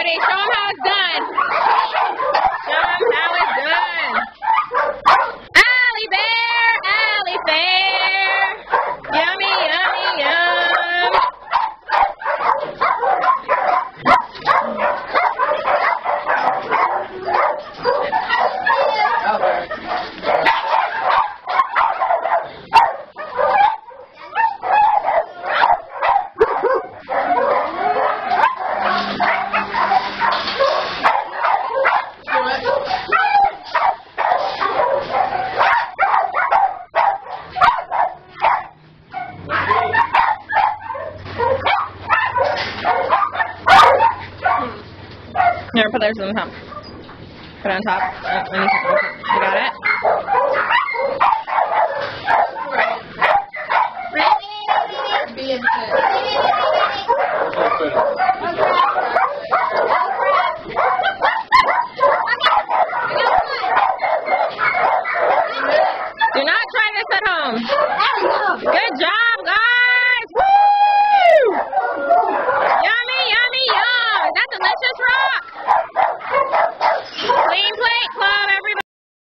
Ready? Never put theirs on top. Put it on top. Uh, on top. You got it? Do not try this at home. Good job.